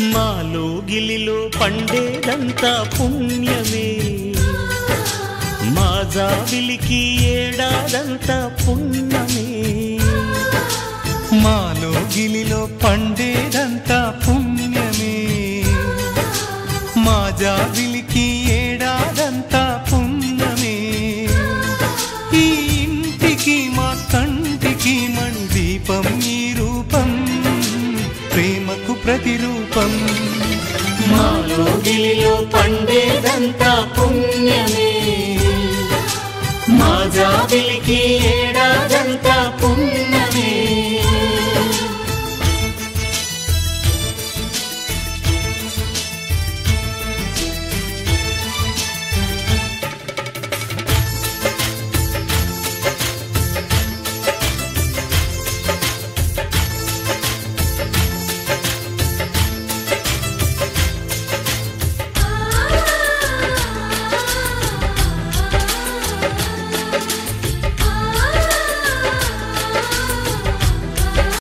మాలో గిలిలో పండేదంతా పుణ్యమే. మా జాబిలికి ఏడాదంతా పుణ్యమే. మాలో గిలిలో పండేదంతా పుణ్యమే. మా జాబి ప్రేమకు ప్రతిరూపం. మాలో గిలిలో పండేదంతా పుణ్యమే.